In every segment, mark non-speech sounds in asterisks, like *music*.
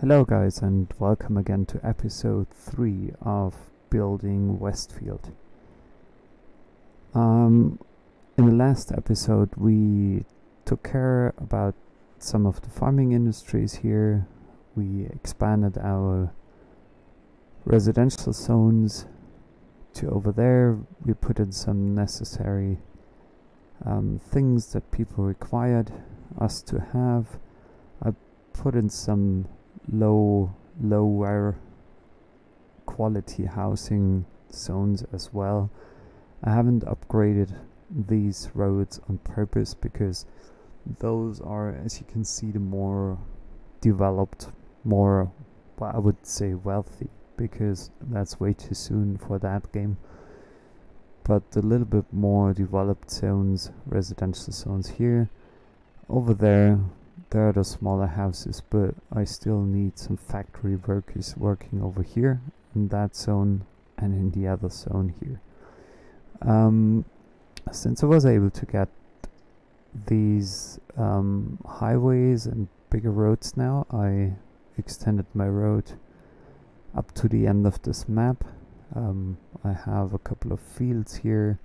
Hello guys and welcome again to episode 3 of Building Westfield. Um, in the last episode we took care about some of the farming industries here. We expanded our residential zones to over there. We put in some necessary um, things that people required us to have. I put in some low lower quality housing zones as well. I haven't upgraded these roads on purpose because those are as you can see the more developed more well, I would say wealthy because that's way too soon for that game but a little bit more developed zones residential zones here over there there are the smaller houses but I still need some factory workers working over here in that zone and in the other zone here. Um, since I was able to get these um, highways and bigger roads now I extended my road up to the end of this map. Um, I have a couple of fields here.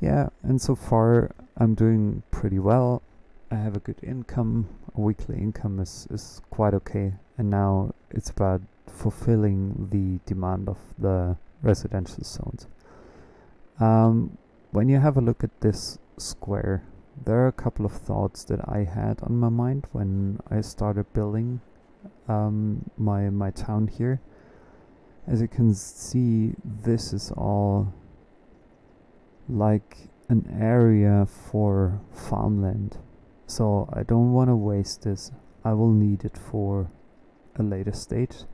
Yeah and so far I'm doing pretty well I have a good income. A weekly income is, is quite okay. And now it's about fulfilling the demand of the residential zones. Um, when you have a look at this square, there are a couple of thoughts that I had on my mind when I started building um, my my town here. As you can see, this is all like an area for farmland so I don't want to waste this. I will need it for a later stage.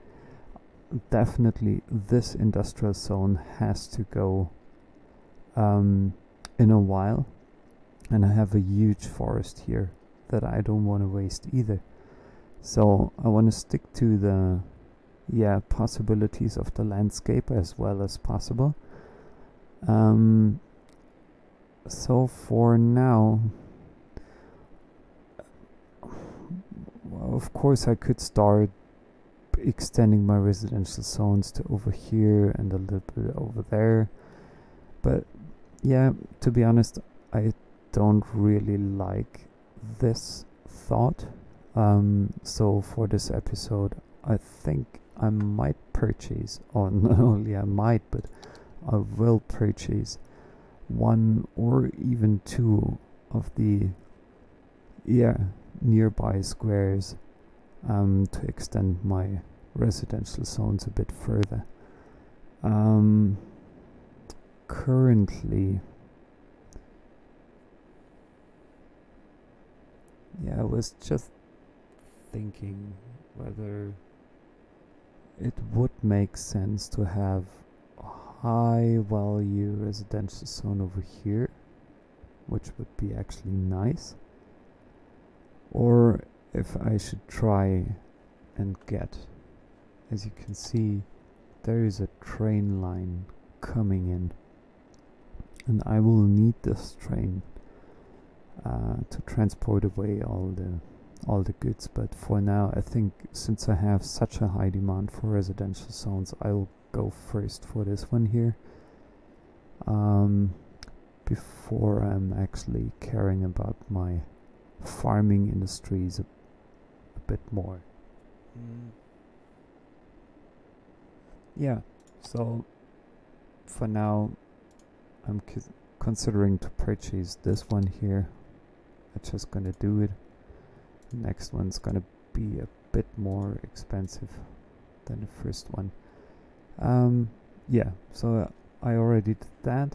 Definitely this industrial zone has to go um, in a while. And I have a huge forest here that I don't want to waste either. So I want to stick to the yeah possibilities of the landscape as well as possible. Um, so for now of course I could start extending my residential zones to over here and a little bit over there. But yeah to be honest I don't really like this thought. Um, so for this episode I think I might purchase *laughs* or not only I might but I will purchase one or even two of the yeah nearby squares um, to extend my residential zones a bit further. Um, currently, yeah, I was just thinking whether it would make sense to have a high value residential zone over here, which would be actually nice or if I should try and get as you can see there is a train line coming in. And I will need this train uh, to transport away all the all the goods. But for now I think since I have such a high demand for residential zones I'll go first for this one here. Um, before I'm actually caring about my farming industries a, a bit more. Mm. Yeah, so for now I'm considering to purchase this one here. I'm just gonna do it. The Next one's gonna be a bit more expensive than the first one. Um, yeah, so I already did that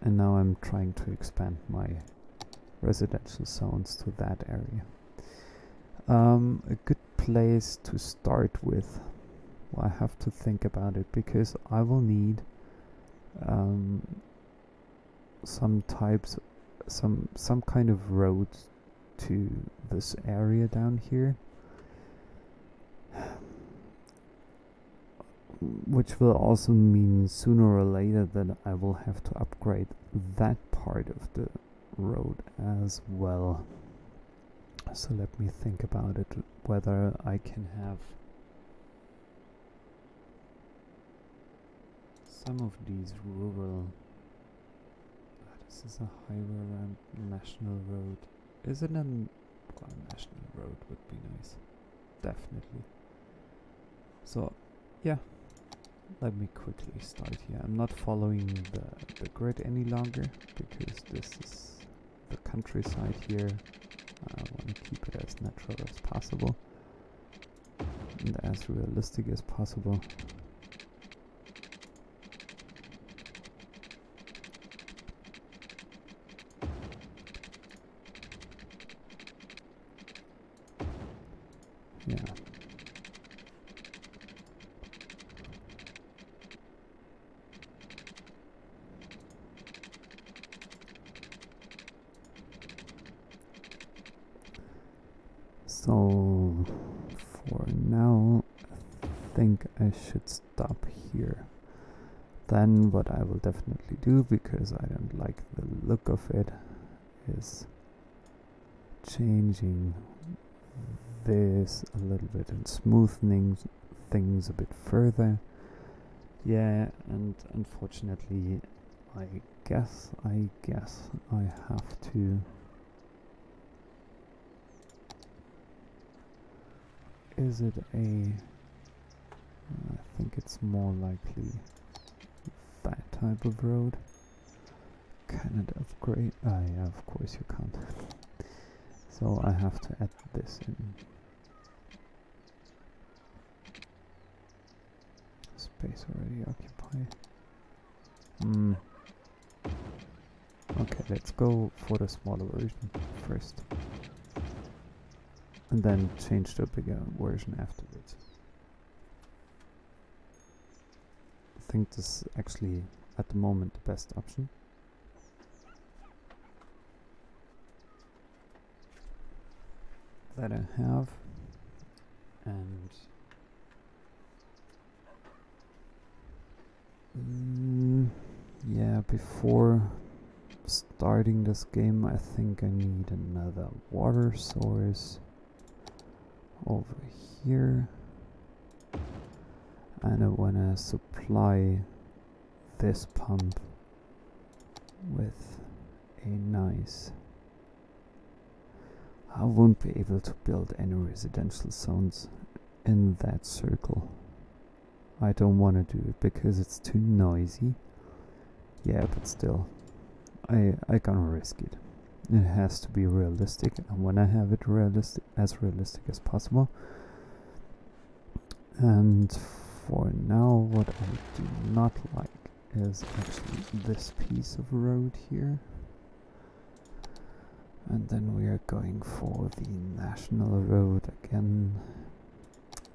and now I'm trying to expand my residential zones to that area. Um, a good place to start with, well, I have to think about it because I will need um, some types, some some kind of road to this area down here. Which will also mean sooner or later that I will have to upgrade that part of the road as well. So let me think about it, whether I can have some of these rural... Ah, this is a highway around National Road. Is it a well, National Road would be nice. Definitely. So, yeah. Let me quickly start here. I'm not following the, the grid any longer because this is countryside here. I want to keep it as natural as possible and as realistic as possible. Yeah. So for now, I think I should stop here. Then what I will definitely because I don't like the look of it, is changing this a little bit and smoothing things a bit further. Yeah, and unfortunately, I guess, I guess I have to is it a I think it's more likely that type of road can it upgrade ah yeah of course you can't so I have to add this in space already occupied Hmm. okay let's go for the smaller version first and then change to a bigger version afterwards. I think this is actually at the moment the best option. That I have and mm, yeah before starting this game I think I need another water source over here. And I want to supply this pump with a nice I won't be able to build any residential zones in that circle. I don't want to do it because it's too noisy. Yeah but still I I gonna risk it. It has to be realistic and when I have it realistic as realistic as possible. And for now what I do not like is actually this piece of road here and then we are going for the national road again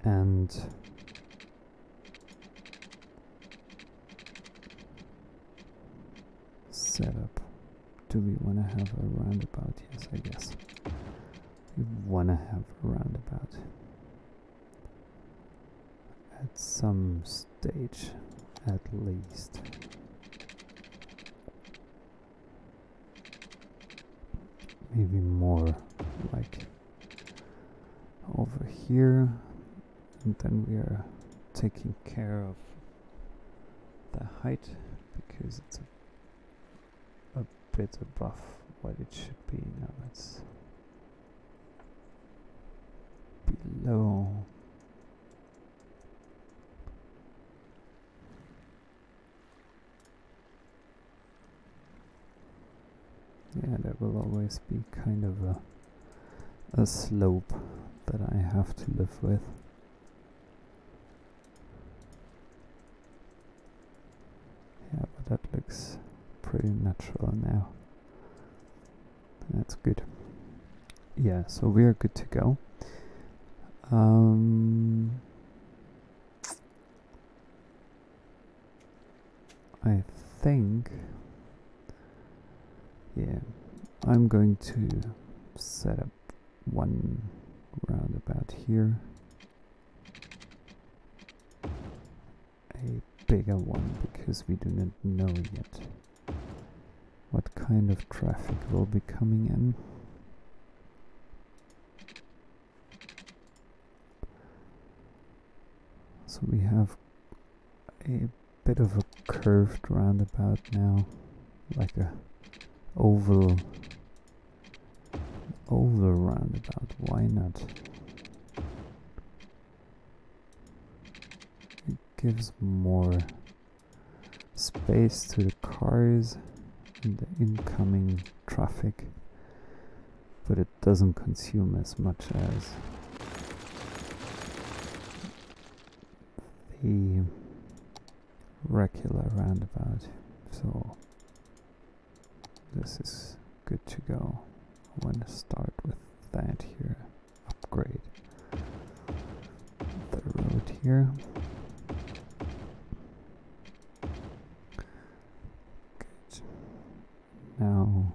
and set up do we want to have a roundabout? Yes, I guess. We want to have a roundabout. At some stage, at least. Maybe more like over here. And then we are taking care of the height because it's a bit above what it should be. Now it's below. Yeah, there will always be kind of a, a slope that I have to live with. Yeah, but that looks pretty natural now. That's good. Yeah, so we are good to go. Um, I think, yeah, I'm going to set up one roundabout here. A bigger one because we do not know yet what kind of traffic will be coming in. So we have a bit of a curved roundabout now, like a oval oval roundabout. Why not? It gives more space to the cars and the incoming traffic, but it doesn't consume as much as the regular roundabout. So this is good to go. I want to start with that here. Upgrade the road here. Good. Now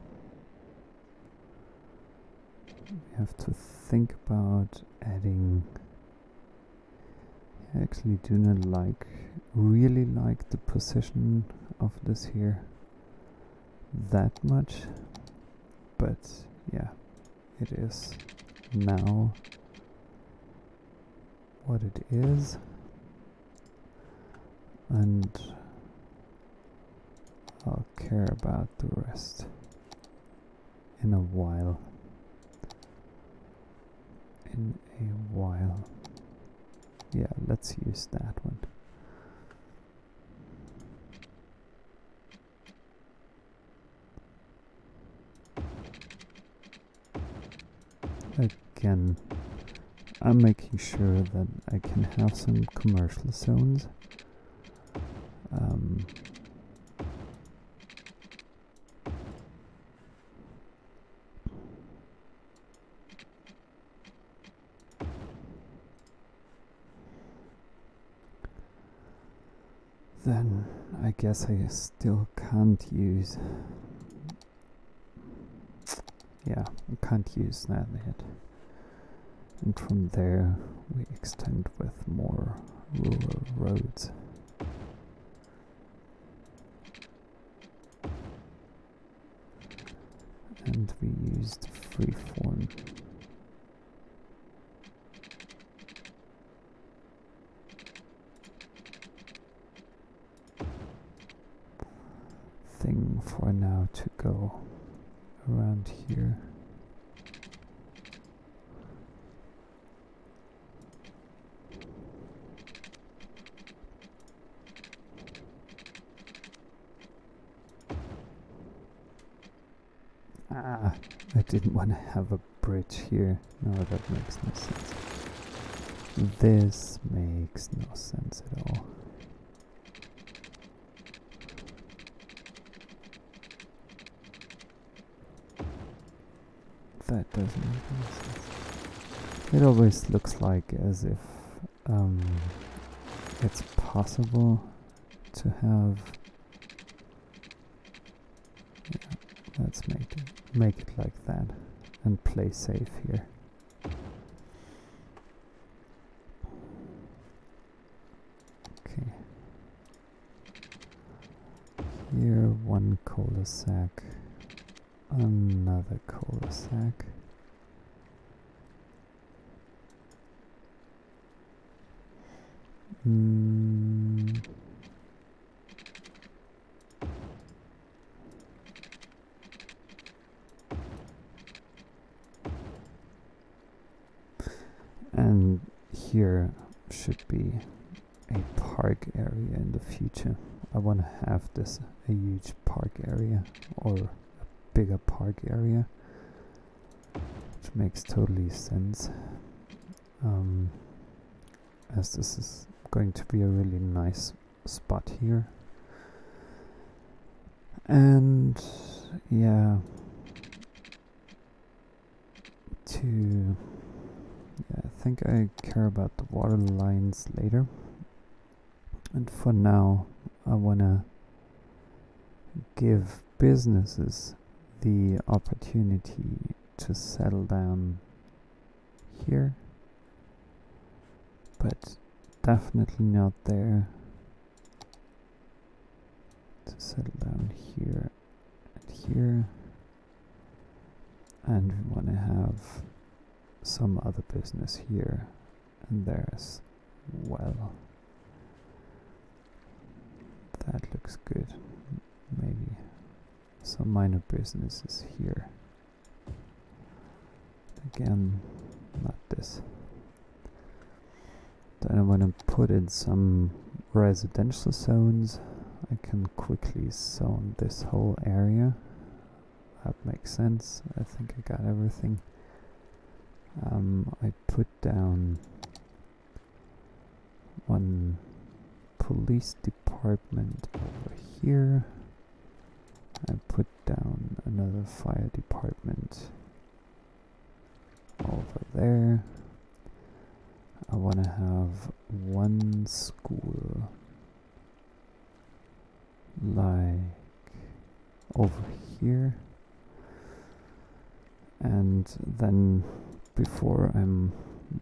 we have to think about adding I actually do not like really like the position of this here that much but yeah it is now what it is. And I'll care about the rest in a while. In a while. Yeah let's use that one again I'm making sure that I can have some commercial zones um, then I guess I still can't use yeah I can't use that yet and from there we extend with more rural roads and we used freeform thing for now to go around here. Ah, I didn't want to have a bridge here. No, that makes no sense. This makes no sense at all. that doesn't make any sense. It always looks like as if um, it's possible to have. Yeah, let's make it like that and play safe here. Okay. Here one cul-de-sac another cul-de-sac. Mm. And here should be a park area in the future. I want to have this a huge park area or a bigger park area which makes totally sense. Um, as this is going to be a really nice spot here. And yeah. To I think I care about the water lines later and for now I wanna give businesses the opportunity to settle down here, but definitely not there. To settle down here and here, and we want to have some other business here and there as well. That looks good. Maybe some minor businesses here. Again, not this. Then I want to put in some residential zones. I can quickly zone this whole area. That makes sense. I think I got everything. Um, I put down one police department over here. I put down another fire department over there. I want to have one school like over here and then before I'm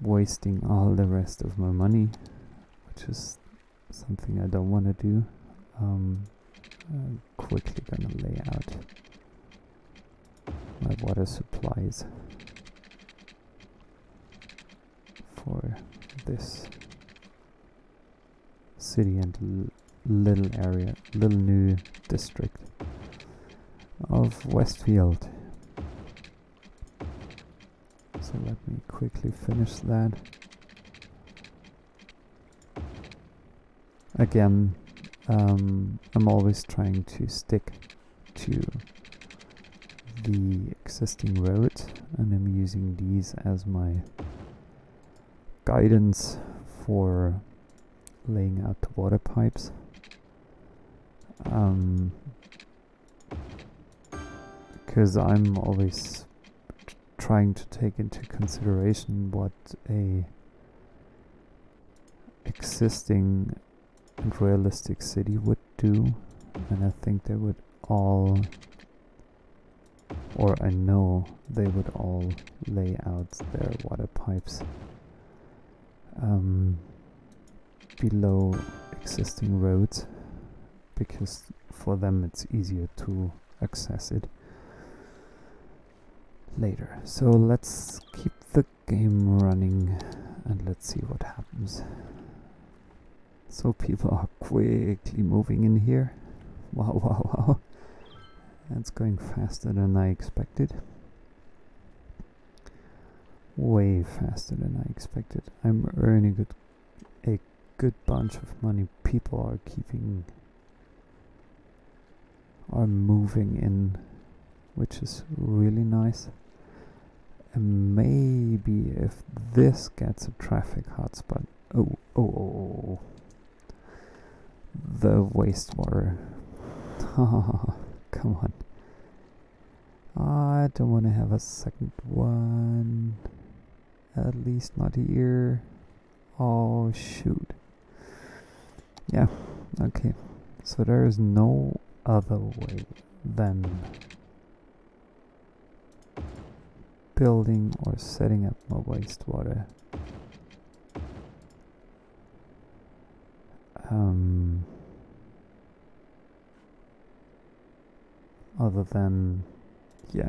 wasting all the rest of my money which is something I don't want to do um, I'm quickly gonna lay out my water supplies for this city and little area, little new district of Westfield. So let me quickly finish that. Again, um, I'm always trying to stick to the existing roads and I'm using these as my guidance for laying out the water pipes. Um, because I'm always trying to take into consideration what a existing and realistic city would do and I think they would all or I know they would all lay out their water pipes um, below existing roads because for them it's easier to access it later. So let's keep the game running and let's see what happens. So people are quickly moving in here. Wow, *laughs* wow, wow. That's going faster than I expected. Way faster than I expected. I'm earning a, a good bunch of money. People are keeping are moving in which is really nice and maybe if this gets a traffic hotspot oh oh, oh, oh, the wastewater. *laughs* Come on. I don't want to have a second one. At least not here. Oh shoot. Yeah okay. So there is no other way than building or setting up my wastewater. Um, other than, yeah.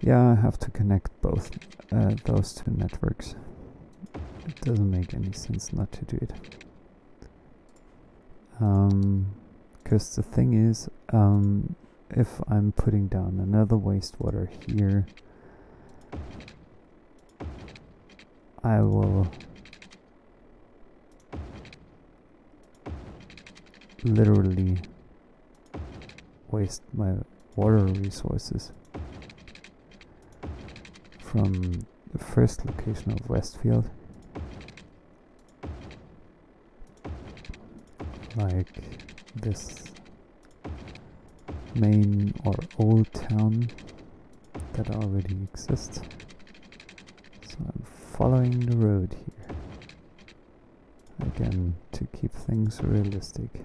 Yeah, I have to connect both uh, those two networks. It doesn't make any sense not to do it. Um, because the thing is, um, if I'm putting down another wastewater here, I will literally waste my water resources from the first location of Westfield. Like this main or old town that already exists. So I'm following the road here. Again, to keep things realistic.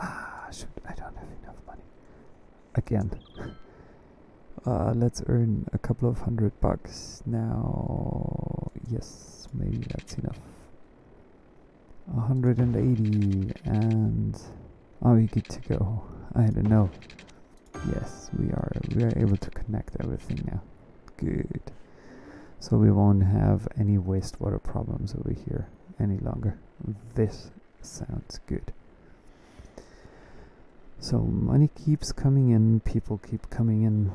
Ah, shoot, I don't have enough money. Again. *laughs* Uh, let's earn a couple of hundred bucks now. Yes, maybe that's enough. 180 and are we good to go? I don't know. Yes, we are. We are able to connect everything now. Good. so we won't have any wastewater problems over here any longer. This sounds good. So money keeps coming in, people keep coming in.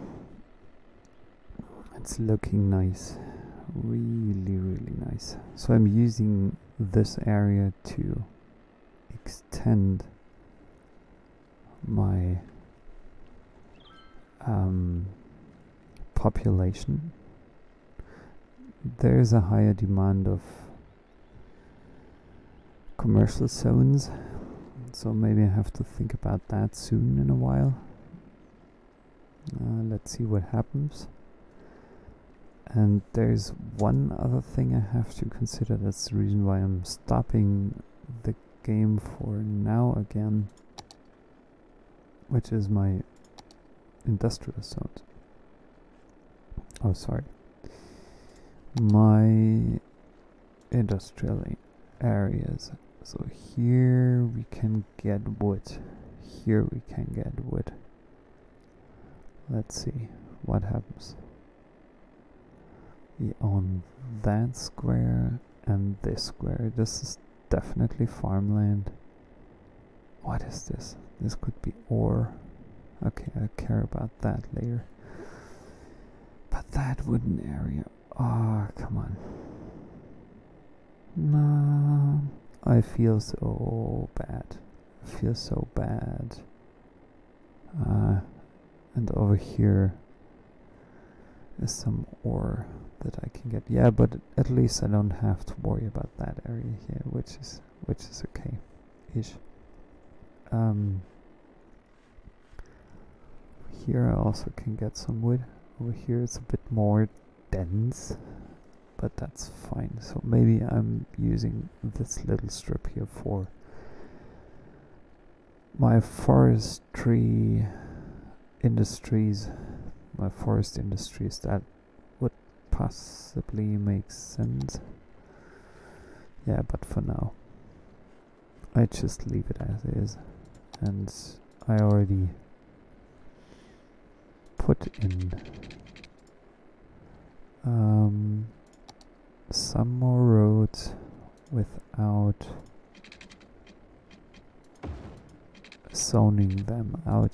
It's looking nice. Really, really nice. So I'm using this area to extend my um, population. There is a higher demand of commercial zones so maybe I have to think about that soon in a while. Uh, let's see what happens. And there's one other thing I have to consider. That's the reason why I'm stopping the game for now again, which is my industrial zones. Oh, sorry. My industrial areas so here we can get wood here we can get wood let's see what happens own that square and this square. This is definitely farmland. What is this? This could be ore. Okay I care about that later. But that wooden area ah oh, come on. No I feel so bad. I feel so bad. Uh, and over here is some ore that I can get. Yeah, but at least I don't have to worry about that area here, which is which is okay, ish. Um, here I also can get some wood. Over here it's a bit more dense but that's fine. So maybe I'm using this little strip here for my forestry industries, my forest industries, that possibly make sense. Yeah, but for now, I just leave it as is. And I already put in um, some more roads without zoning them out.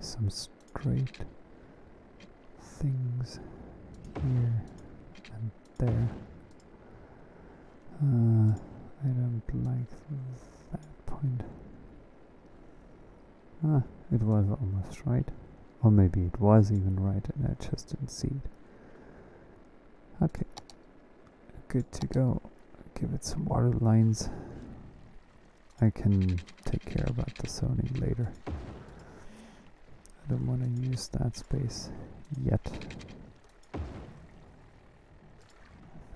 Some straight things here and there. Uh, I don't like that point. Ah, it was almost right. Or maybe it was even right and I just didn't see it. Okay, good to go. Give it some water lines. I can take care about the zoning later. I don't want to use that space yet. I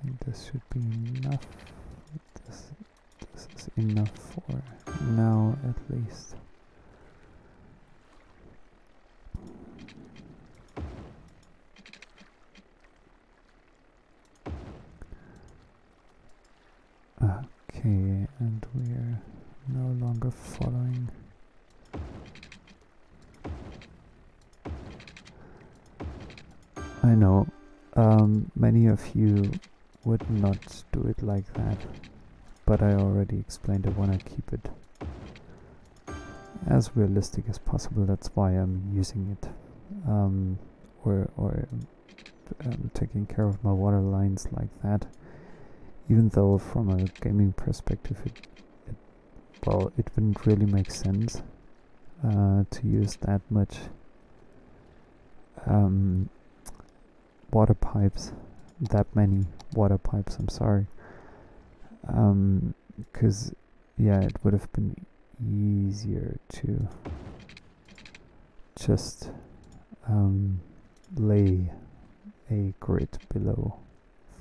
think this should be enough. This, this is enough for now at least. You would not do it like that, but I already explained I want to keep it as realistic as possible. That's why I'm using it, um, or or um, taking care of my water lines like that. Even though from a gaming perspective, it, it well, it wouldn't really make sense uh, to use that much. Um, water pipes, that many water pipes, I'm sorry. Um, because yeah, it would have been easier to just um, lay a grid below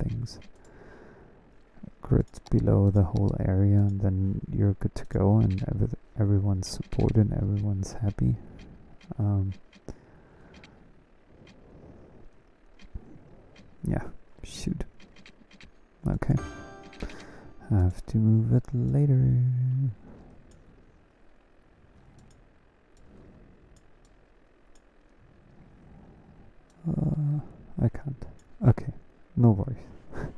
things. Grid below the whole area and then you're good to go and every, everyone's supported everyone's happy. Um, yeah shoot. Okay. Have to move it later. Uh, I can't. Okay. No worries. *laughs*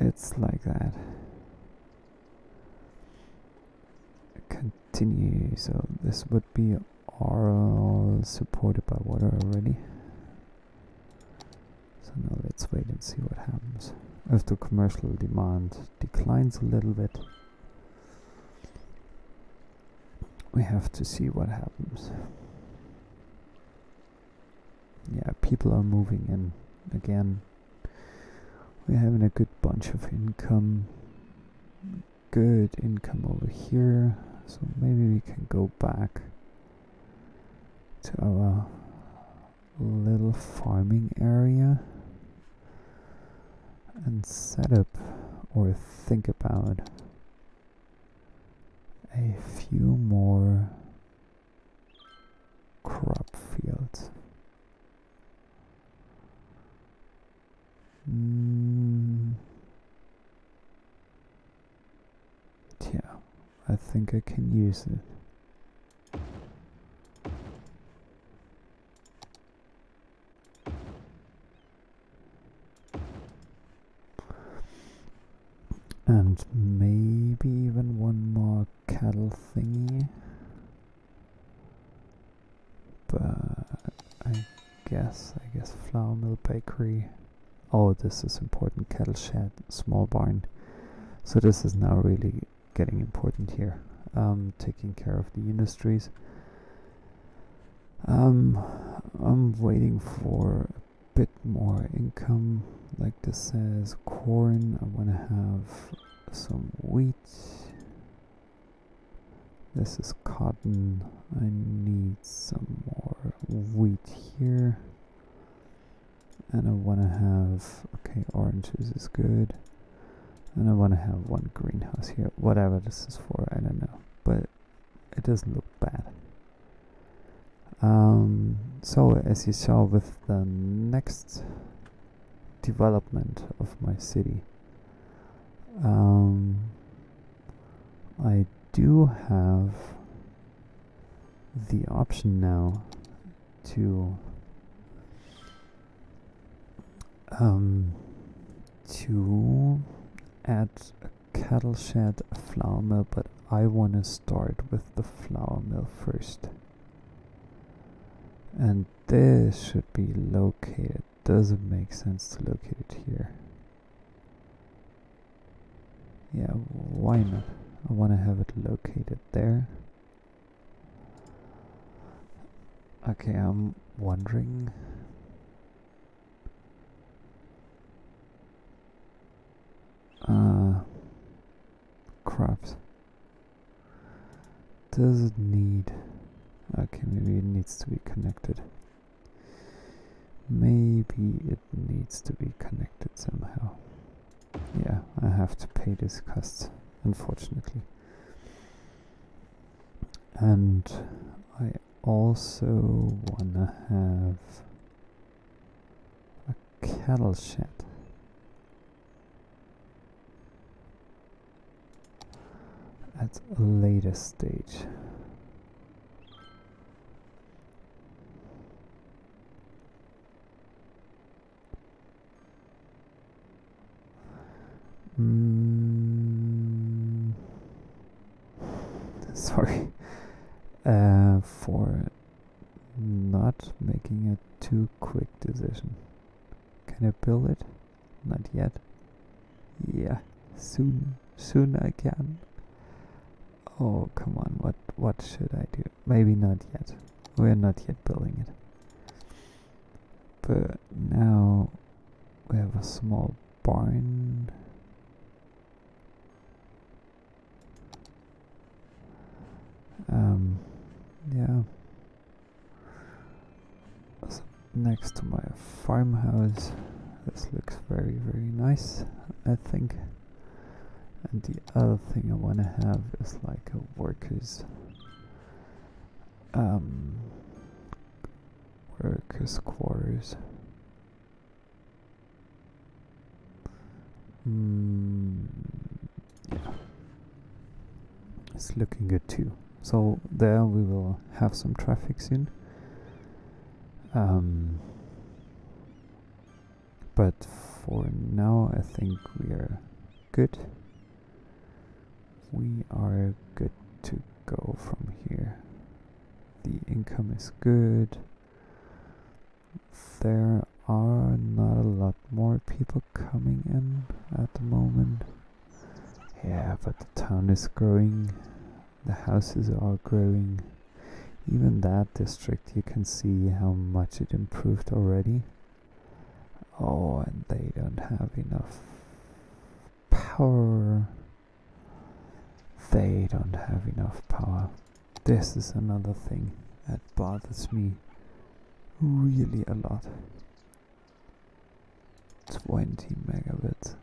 It's like that. Continue. So this would be all supported by water already now let's wait and see what happens. If the commercial demand declines a little bit we have to see what happens. Yeah people are moving in again. We're having a good bunch of income. Good income over here. So maybe we can go back to our little farming area and set up or think about a few more crop fields. Mm. Yeah, I think I can use it. And maybe even one more cattle thingy. But I guess, I guess flour mill bakery. Oh, this is important. Cattle shed, small barn. So this is now really getting important here. Um, taking care of the industries. Um, I'm waiting for a bit more income like this says corn I want to have some wheat this is cotton I need some more wheat here and I want to have okay oranges is good. And I want to have one greenhouse here. Whatever this is for I don't know. But it doesn't look bad. Um, so as you saw with the next development of my city. Um, I do have the option now to um, to add a cattle shed, a flour mill, but I want to start with the flour mill first. And this should be located doesn't make sense to locate it here. Yeah, why not? I want to have it located there. Okay, I'm wondering. Uh, crops. Does it need... Okay, maybe it needs to be connected. Maybe it needs to be connected somehow. Yeah, I have to pay this cost, unfortunately. And I also wanna have a cattle shed. At a later stage. Mm, *laughs* sorry uh, for not making a too quick decision. Can I build it? Not yet. Yeah, soon, soon I can. Oh, come on, what, what should I do? Maybe not yet. We're not yet building it. But now we have a small barn. Um, yeah. So next to my farmhouse. This looks very, very nice, I think. The other thing I want to have is like a workers, um, workers' quarters. Mm, it's looking good too. So there we will have some traffic soon. Um, but for now, I think we are good. We are good to go from here. The income is good. There are not a lot more people coming in at the moment. Yeah, but the town is growing. The houses are growing. Even that district, you can see how much it improved already. Oh, and they don't have enough power. They don't have enough power. This is another thing that bothers me really a lot. 20 megawatts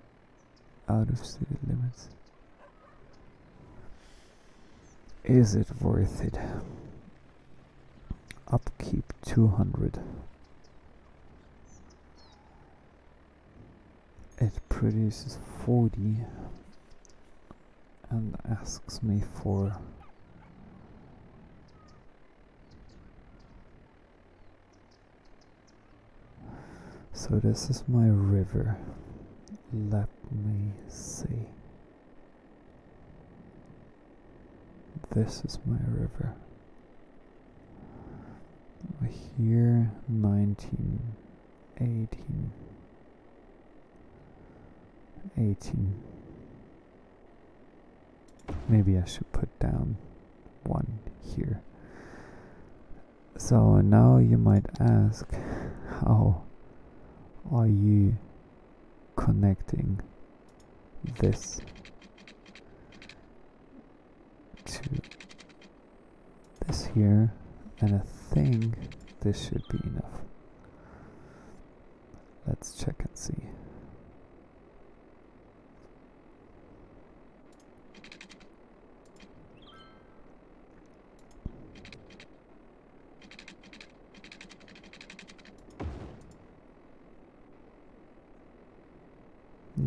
out of city limits. Is it worth it? upkeep 200 it produces 40 and asks me for so this is my river. Let me see. This is my river. Here 19 18 18 maybe I should put down one here so now you might ask how are you connecting this to this here and I think this should be enough. Let's check and see.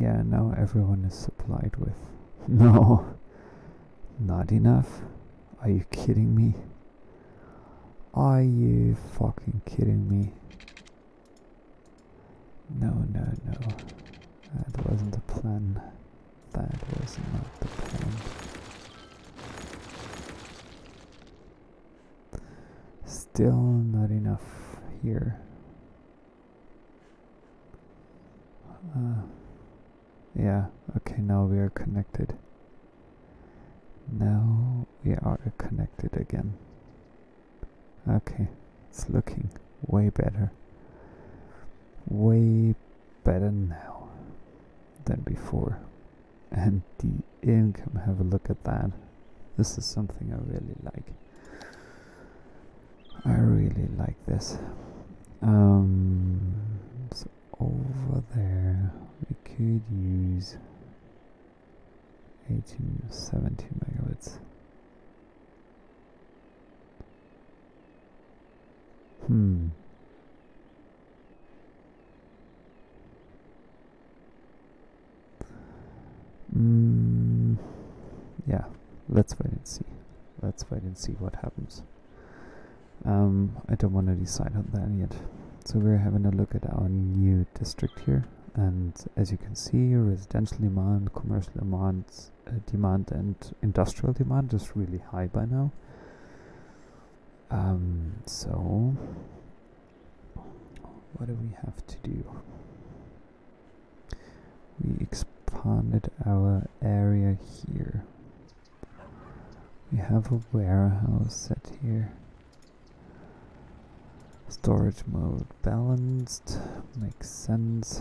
Yeah, now everyone is supplied with. *laughs* No, not enough. Are you kidding me? Are you fucking kidding me? No, no, no. That wasn't the plan. That was not the plan. Still not enough here. Uh, yeah, okay, now we are connected. Now we are connected again. Okay, it's looking way better. Way better now than before. And the income, have a look at that. This is something I really like. I really like this. Um, so over there we could use 18, 17 megawatts. Hmm. Mm, yeah, let's wait and see. Let's wait and see what happens. Um, I don't want to decide on that yet. So we're having a look at our new district here, and as you can see, residential demand, commercial demand, uh, demand, and industrial demand is really high by now. Um, so, what do we have to do? We expanded our area here. We have a warehouse set here. Storage mode balanced, makes sense.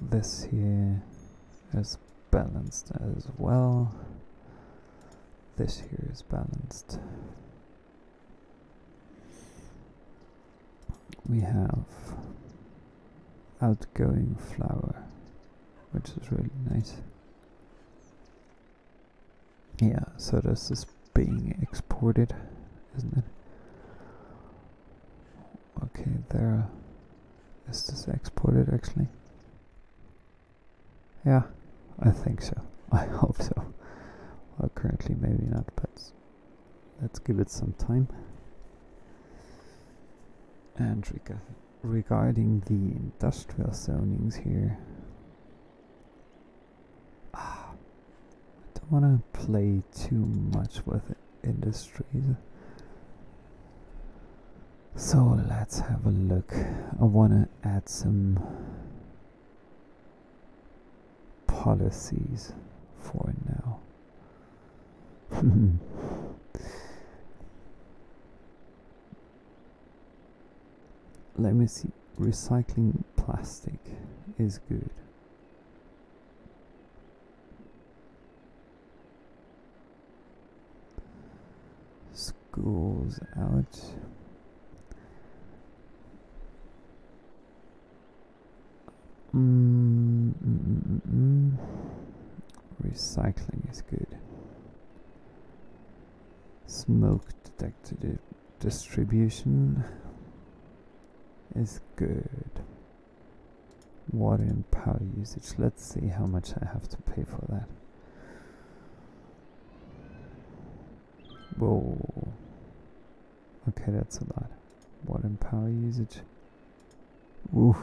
This here is balanced as well. this here is balanced. We have outgoing flour, which is really nice. Yeah, so this is being exported, isn't it? Okay, there. Is this exported actually? Yeah, I think so. *laughs* I hope so. Well, currently maybe not, but let's give it some time. And reg regarding the industrial zonings here, ah, I don't want to play too much with industries. So let's have a look. I want to add some policies for now. *laughs* Let me see. Recycling plastic is good. Schools out. Mm, mm, mm, mm, Recycling is good. Smoke detector distribution is good. Water and power usage. Let's see how much I have to pay for that. Whoa. Okay, that's a lot. Water and power usage. Ooh.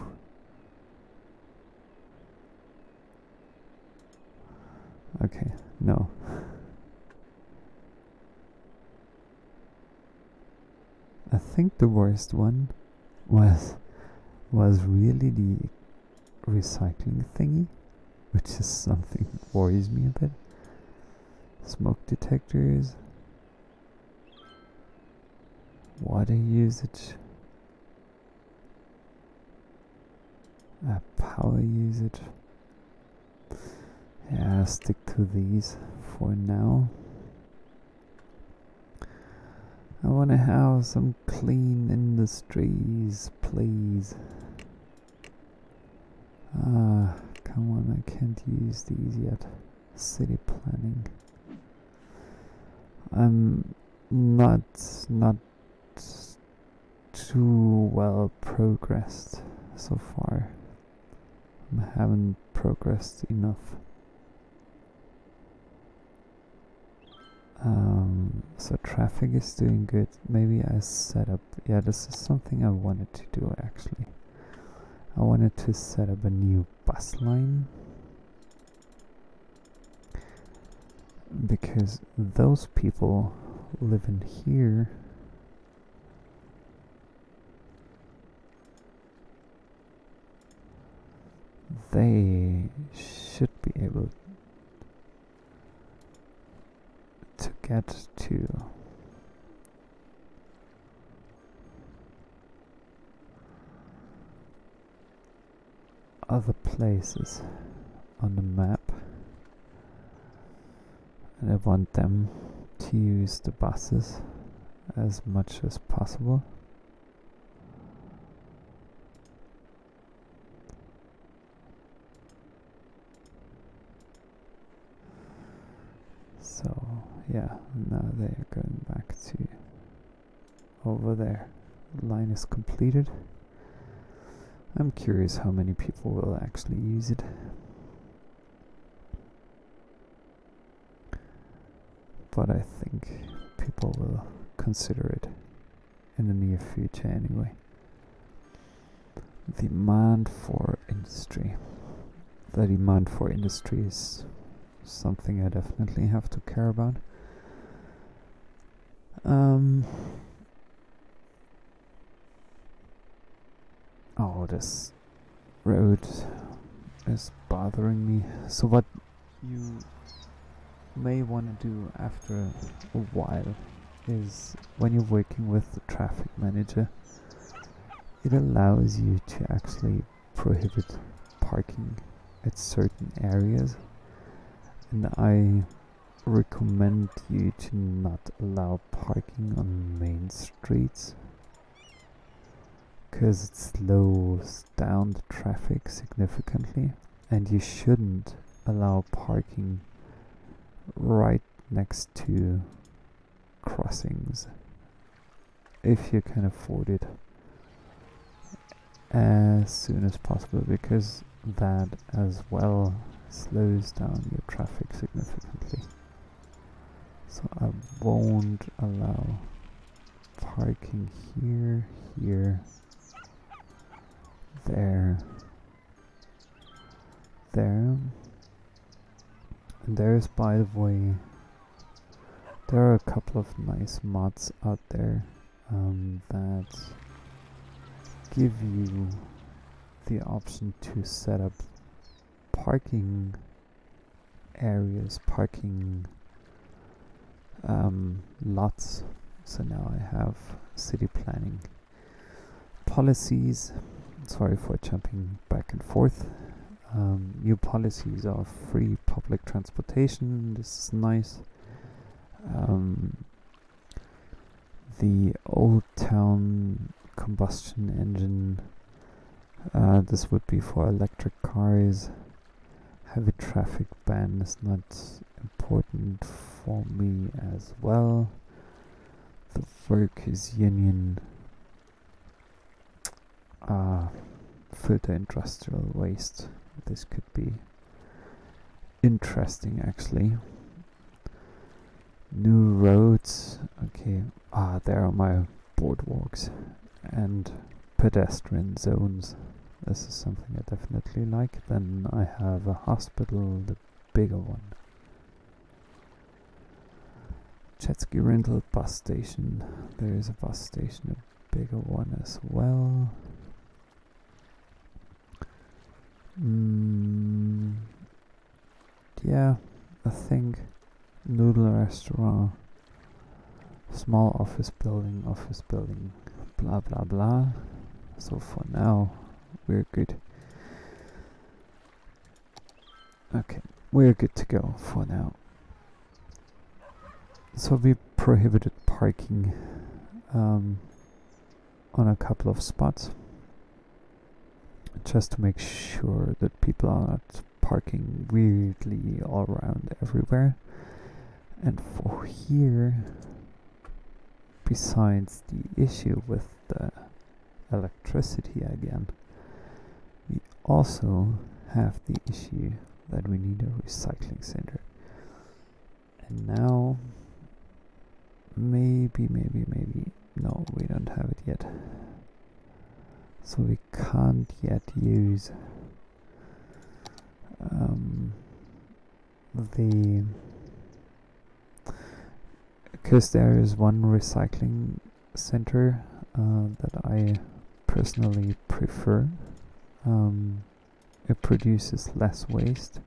Okay, no. I think the worst one was was really the recycling thingy, which is something that worries me a bit. Smoke detectors, water usage, uh, power usage. Yeah, I'll stick to these for now. I want to have some clean industries, please. Ah, come on, I can't use these yet. City planning. I'm not not too well progressed so far. I haven't progressed enough. Um, so traffic is doing good. Maybe I set up. Yeah, this is something I wanted to do actually. I wanted to set up a new bus line because those people live in here. They should be able to get to. Other places on the map. And I want them to use the buses as much as possible so yeah now they are going back to over there. Line is completed. I'm curious how many people will actually use it. But I think people will consider it in the near future anyway. Demand for industry. The demand for industry is something I definitely have to care about um, oh, this road is bothering me. So what you may want to do after a while is when you're working with the traffic manager, it allows you to actually prohibit parking at certain areas. And I recommend you to not allow parking on main streets because it slows down the traffic significantly and you shouldn't allow parking right next to crossings if you can afford it as soon as possible because that as well slows down your traffic significantly so I won't allow parking here, here, there, there. And there's by the way there are a couple of nice mods out there um, that give you the option to set up parking areas, parking um, lots. So now I have city planning policies. Sorry for jumping back and forth. Um, new policies are free public transportation. This is nice. Um, the old town combustion engine. Uh, this would be for electric cars. Heavy traffic ban is not important for me as well. The workers union uh, filter industrial waste. This could be interesting actually. New roads. Okay. Ah, there are my boardwalks and pedestrian zones. This is something I definitely like. Then I have a hospital, the bigger one. Jet ski rental bus station. There is a bus station, a bigger one as well. Mm, yeah, I think noodle restaurant, small office building, office building, blah blah blah. So for now, we're good. Okay, we're good to go for now. So we prohibited parking um, on a couple of spots just to make sure that people are not parking weirdly all around everywhere. And for here, besides the issue with the electricity again, we also have the issue that we need a recycling center. And now, maybe, maybe, maybe, no, we don't have it yet. So we can't yet use um, the because there is one recycling center uh, that I personally prefer. Um, it produces less waste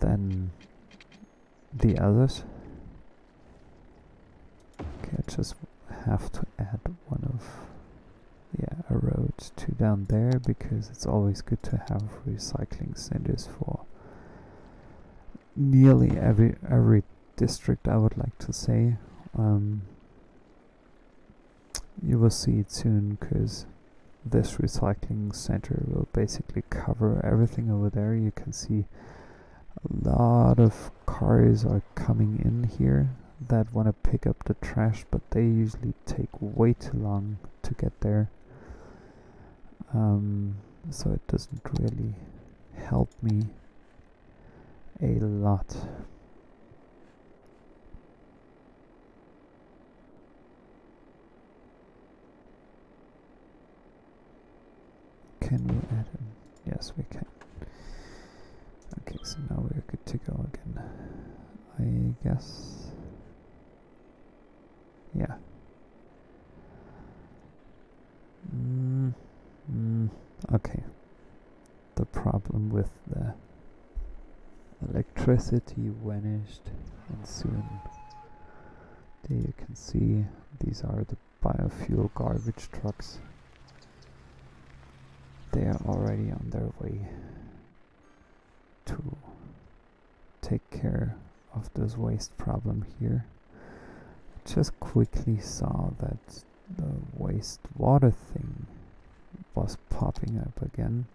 than the others. Okay, I just have to add one of yeah a road to down there because it's always good to have recycling centers for nearly every every district I would like to say. Um, you will see it soon because this recycling center will basically cover everything over there. You can see a lot of cars are coming in here that want to pick up the trash but they usually take way too long to get there um, so it doesn't really help me a lot Can we add him? Yes, we can. Okay, so now we're good to go again. I guess. Yeah. Mm, mm, okay. The problem with the electricity vanished and soon there you can see these are the biofuel garbage trucks they are already on their way to take care of this waste problem here. Just quickly saw that the wastewater thing was popping up again.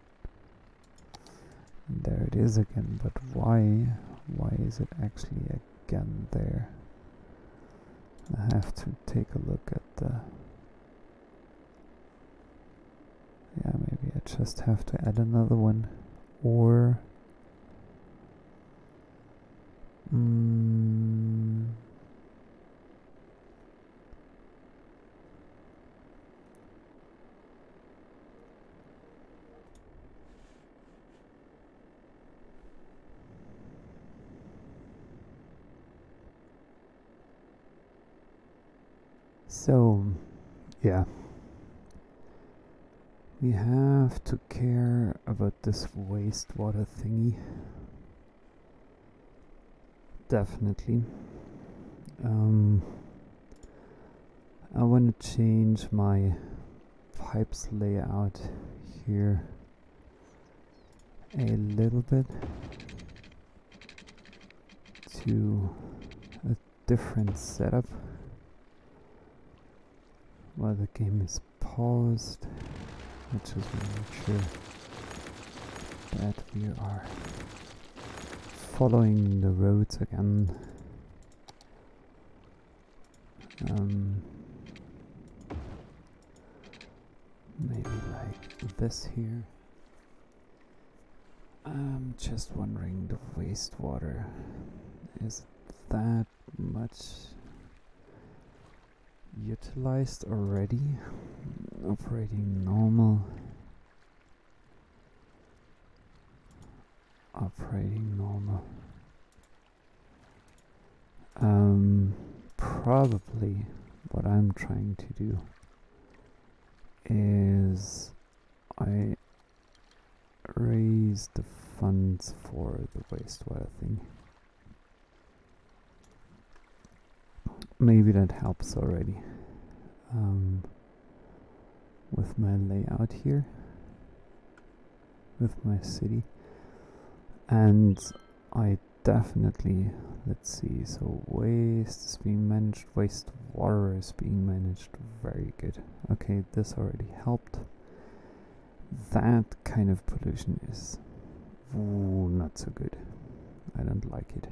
There it is again, but why? Why is it actually again there? I have to take a look at the yeah maybe I just have to add another one or mm, So, yeah. We have to care about this wastewater thingy. Definitely. Um, I want to change my pipes layout here a little bit to a different setup while the game is paused. Let's just make sure that we are following the roads again. Um, maybe like this here. I'm just wondering the wastewater is that much utilized already. Operating normal. Operating normal. Um, probably what I'm trying to do is I raise the funds for the wastewater thing maybe that helps already um, with my layout here with my city. And I definitely let's see so waste is being managed waste water is being managed very good. Okay this already helped. That kind of pollution is ooh, not so good. I don't like it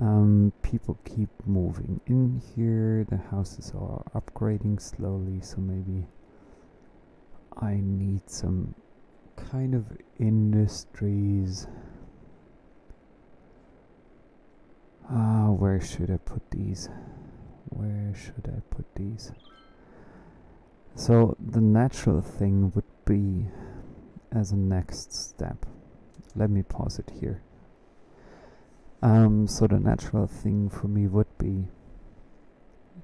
um, people keep moving in here. The houses are upgrading slowly, so maybe I need some kind of industries. Ah, where should I put these? Where should I put these? So the natural thing would be as a next step. Let me pause it here. Um, so the natural thing for me would be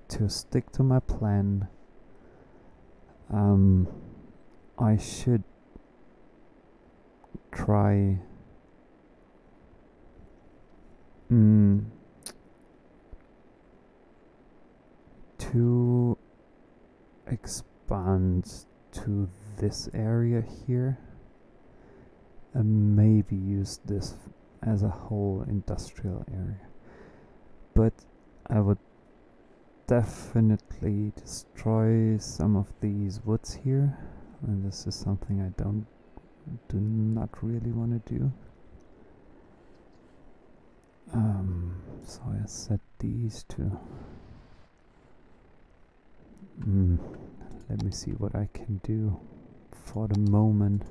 to stick to my plan. Um, I should try mm, to expand to this area here and maybe use this as a whole industrial area. But I would definitely destroy some of these woods here and this is something I don't do not really want to do. Um, so I set these to mm, let me see what I can do for the moment.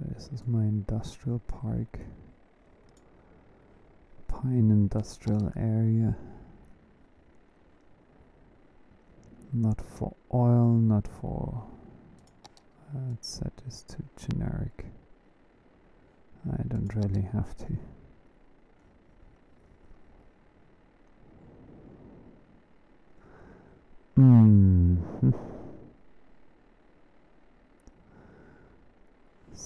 This is my industrial park. Pine Industrial Area. Not for oil, not for... Uh, set this to generic. I don't really have to. Mm -hmm. *laughs*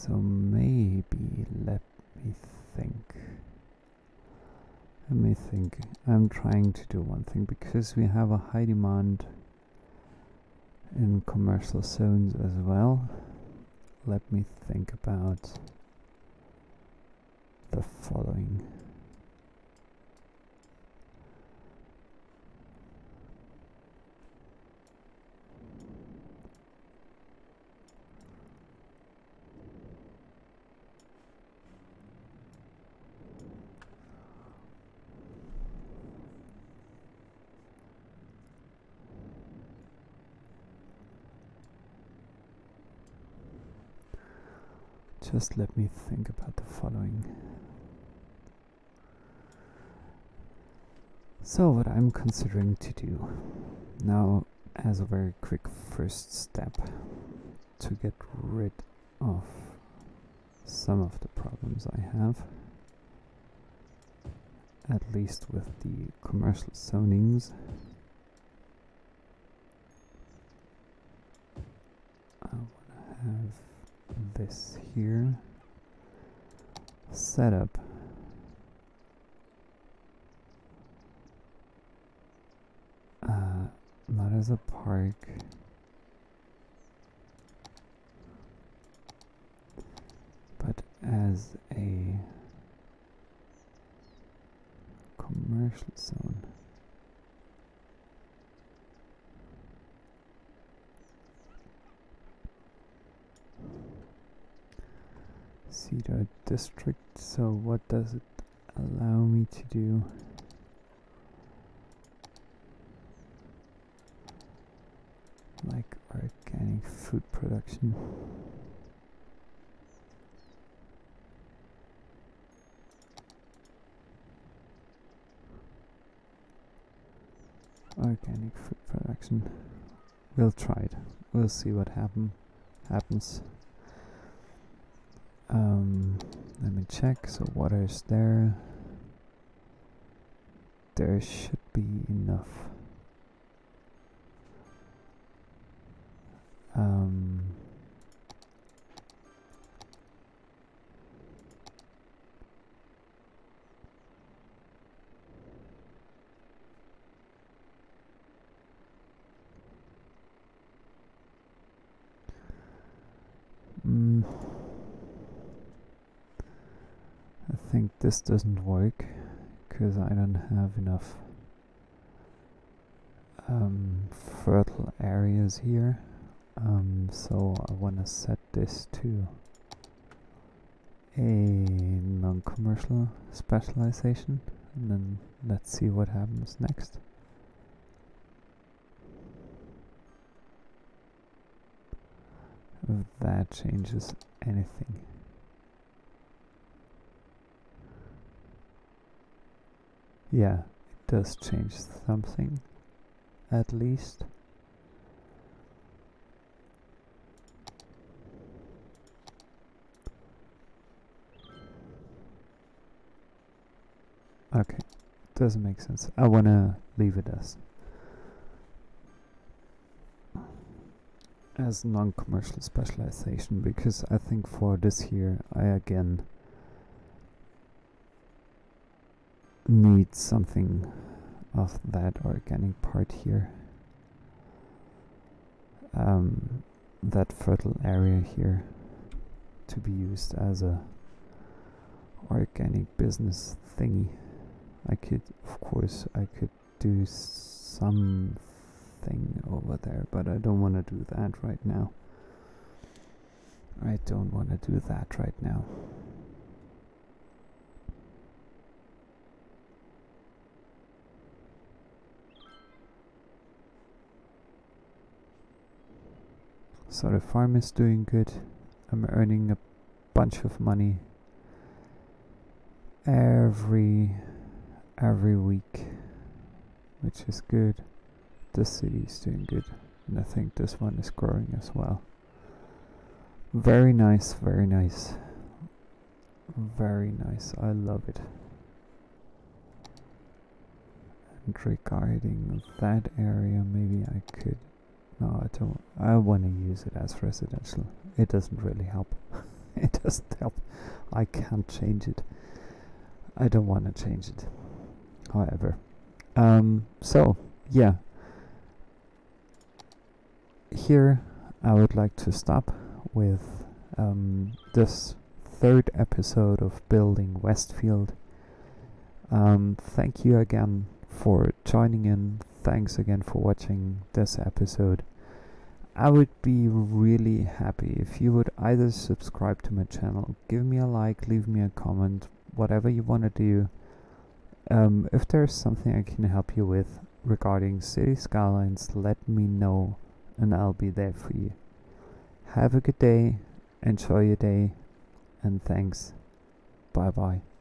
So maybe let me think. Let me think. I'm trying to do one thing because we have a high demand in commercial zones as well. Let me think about the following. Just let me think about the following. So, what I'm considering to do now, as a very quick first step to get rid of some of the problems I have, at least with the commercial zonings. I want to have this here. Setup. Uh, not as a park but as a commercial zone Cedar district so what does it allow me to do? Like organic food production. Organic food production. We'll try it. We'll see what happen happens um, let me check. So water is there. There should be enough. Um, mm. I think this doesn't work because I don't have enough um, fertile areas here. Um, so I want to set this to a non-commercial specialization and then let's see what happens next. If that changes anything Yeah, it does change something, at least. Okay, doesn't make sense. I wanna leave it as as non-commercial specialization because I think for this here I again need something of that organic part here. Um, that fertile area here to be used as a organic business thingy. I could, of course, I could do something over there, but I don't want to do that right now. I don't want to do that right now. So the farm is doing good. I'm earning a bunch of money every every week, which is good. The city is doing good, and I think this one is growing as well. Very nice, very nice, very nice. I love it. And regarding that area, maybe I could no, I don't. I want to use it as residential. It doesn't really help. *laughs* it doesn't help. I can't change it. I don't want to change it. However, um, so yeah. Here, I would like to stop with um, this third episode of Building Westfield. Um, thank you again for joining in. Thanks again for watching this episode. I would be really happy if you would either subscribe to my channel, give me a like, leave me a comment, whatever you want to do. Um, if there's something I can help you with regarding city skylines, let me know and I'll be there for you. Have a good day, enjoy your day, and thanks. Bye bye.